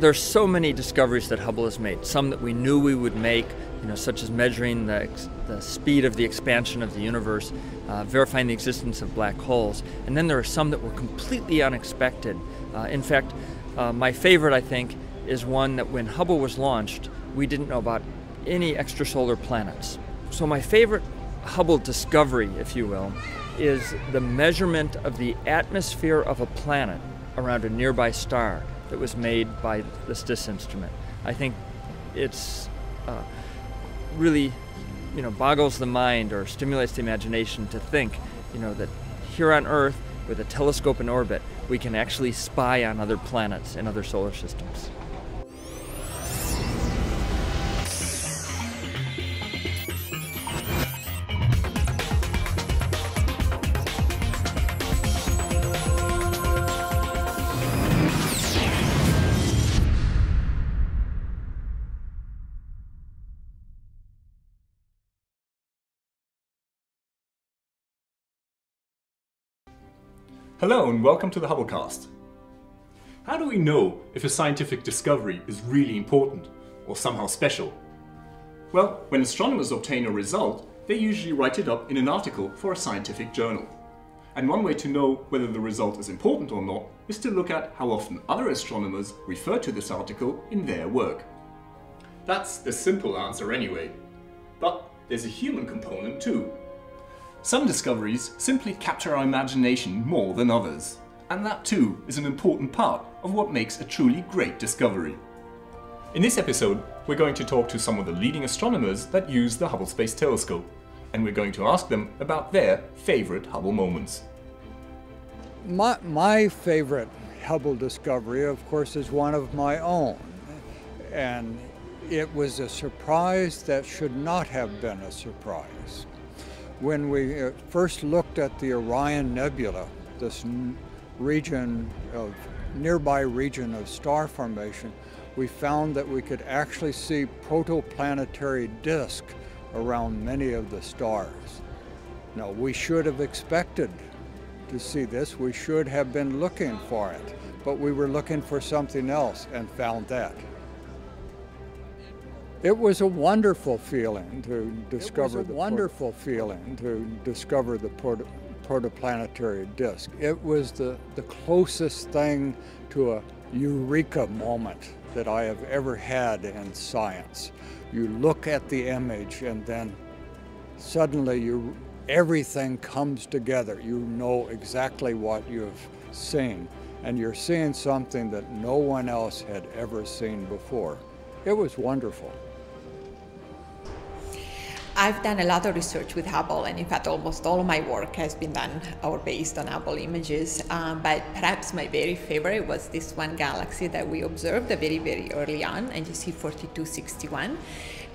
there's so many discoveries that Hubble has made. Some that we knew we would make, you know, such as measuring the, the speed of the expansion of the universe, uh, verifying the existence of black holes. And then there are some that were completely unexpected. Uh, in fact, uh, my favorite, I think, is one that when Hubble was launched, we didn't know about any extrasolar planets. So my favorite Hubble discovery, if you will, is the measurement of the atmosphere of a planet around a nearby star that was made by the STIS instrument. I think it's uh, really, you know, boggles the mind or stimulates the imagination to think, you know, that here on Earth, with a telescope in orbit, we can actually spy on other planets and other solar systems. Hello and welcome to the Hubblecast. How do we know if a scientific discovery is really important or somehow special? Well, when astronomers obtain a result, they usually write it up in an article for a scientific journal. And one way to know whether the result is important or not is to look at how often other astronomers refer to this article in their work. That's the simple answer anyway. But there's a human component too. Some discoveries simply capture our imagination more than others, and that too is an important part of what makes a truly great discovery. In this episode, we're going to talk to some of the leading astronomers that use the Hubble Space Telescope, and we're going to ask them about their favorite Hubble moments. My, my favorite Hubble discovery, of course, is one of my own, and it was a surprise that should not have been a surprise when we uh, first looked at the Orion Nebula, this region of nearby region of star formation, we found that we could actually see protoplanetary disk around many of the stars. Now, we should have expected to see this. We should have been looking for it, but we were looking for something else and found that. It was a wonderful feeling to discover the wonderful feeling to discover the proto protoplanetary disk. It was the, the closest thing to a eureka moment that I have ever had in science. You look at the image and then suddenly you everything comes together. You know exactly what you've seen and you're seeing something that no one else had ever seen before. It was wonderful. I've done a lot of research with Hubble, and in fact, almost all of my work has been done or based on Hubble images. Um, but perhaps my very favorite was this one galaxy that we observed very, very early on, NGC 4261.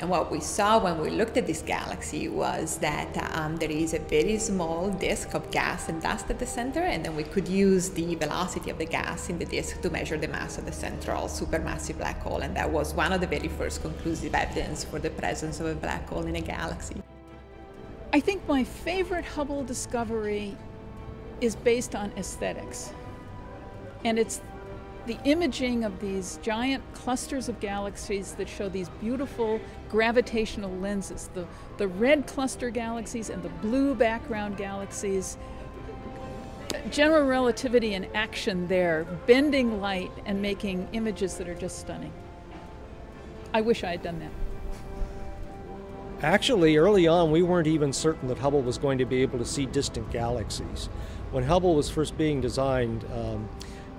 And what we saw when we looked at this galaxy was that um, there is a very small disk of gas and dust at the center, and then we could use the velocity of the gas in the disk to measure the mass of the central supermassive black hole. And that was one of the very first conclusive evidence for the presence of a black hole in a galaxy. I think my favorite Hubble discovery is based on aesthetics. And it's the imaging of these giant clusters of galaxies that show these beautiful gravitational lenses, the, the red cluster galaxies and the blue background galaxies. General relativity in action there, bending light and making images that are just stunning. I wish I had done that. Actually, early on, we weren't even certain that Hubble was going to be able to see distant galaxies. When Hubble was first being designed, um,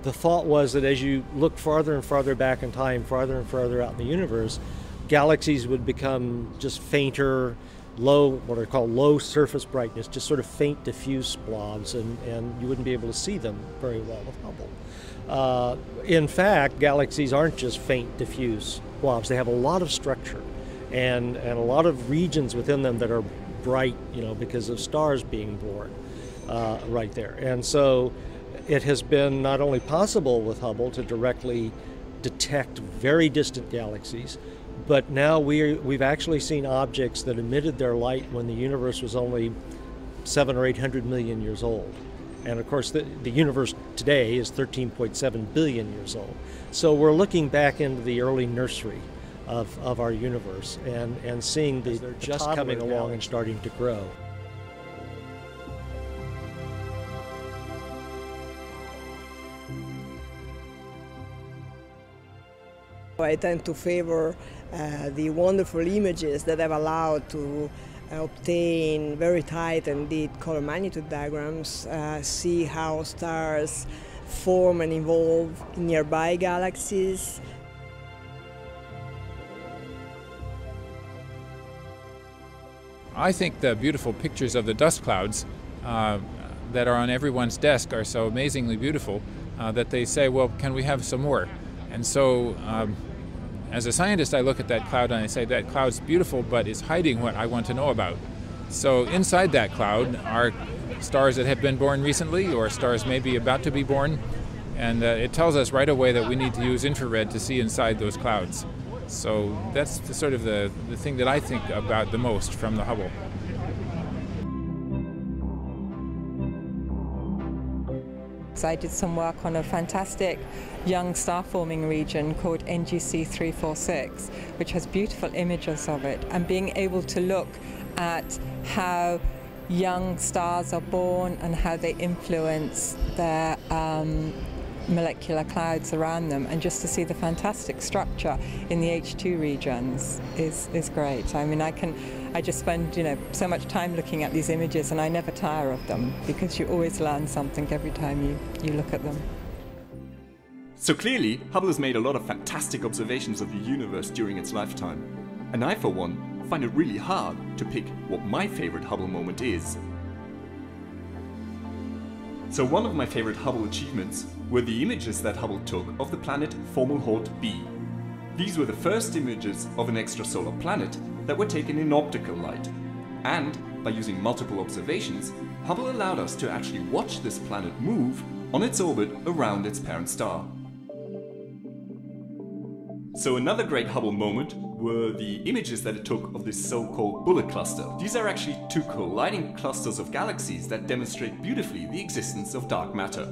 the thought was that as you look farther and farther back in time, farther and farther out in the universe, galaxies would become just fainter, low, what are called low surface brightness, just sort of faint diffuse blobs, and, and you wouldn't be able to see them very well with Hubble. Uh, in fact, galaxies aren't just faint diffuse blobs, they have a lot of structure and, and a lot of regions within them that are bright, you know, because of stars being born uh, right there. And so it has been not only possible with Hubble to directly detect very distant galaxies, but now we we've actually seen objects that emitted their light when the universe was only seven or eight hundred million years old. And of course, the, the universe today is 13.7 billion years old. So we're looking back into the early nursery of, of our universe and, and seeing the, they're just coming along and starting to grow. I tend to favor uh, the wonderful images that have allowed to obtain very tight and deep color magnitude diagrams, uh, see how stars form and evolve in nearby galaxies. I think the beautiful pictures of the dust clouds uh, that are on everyone's desk are so amazingly beautiful uh, that they say, well, can we have some more? And so um, as a scientist, I look at that cloud and I say that cloud's beautiful, but it's hiding what I want to know about. So inside that cloud are stars that have been born recently or stars maybe about to be born. And uh, it tells us right away that we need to use infrared to see inside those clouds. So that's the, sort of the, the thing that I think about the most from the Hubble. I did some work on a fantastic young star forming region called NGC 346, which has beautiful images of it, and being able to look at how young stars are born and how they influence their um, molecular clouds around them and just to see the fantastic structure in the H2 regions is, is great. I mean, I can, I just spend, you know, so much time looking at these images and I never tire of them because you always learn something every time you, you look at them. So clearly, Hubble has made a lot of fantastic observations of the universe during its lifetime. And I, for one, find it really hard to pick what my favorite Hubble moment is. So one of my favorite Hubble achievements were the images that Hubble took of the planet Fomalhaut b. These were the first images of an extrasolar planet that were taken in optical light. And, by using multiple observations, Hubble allowed us to actually watch this planet move on its orbit around its parent star. So another great Hubble moment were the images that it took of this so-called bullet cluster. These are actually two colliding clusters of galaxies that demonstrate beautifully the existence of dark matter.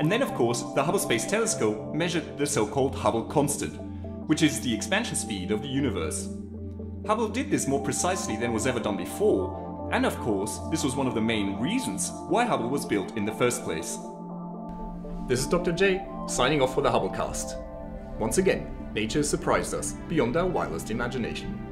And then of course, the Hubble Space Telescope measured the so-called Hubble constant, which is the expansion speed of the universe. Hubble did this more precisely than was ever done before, and of course, this was one of the main reasons why Hubble was built in the first place. This is Dr. J, signing off for the Hubblecast. Once again, nature surprised us beyond our wildest imagination.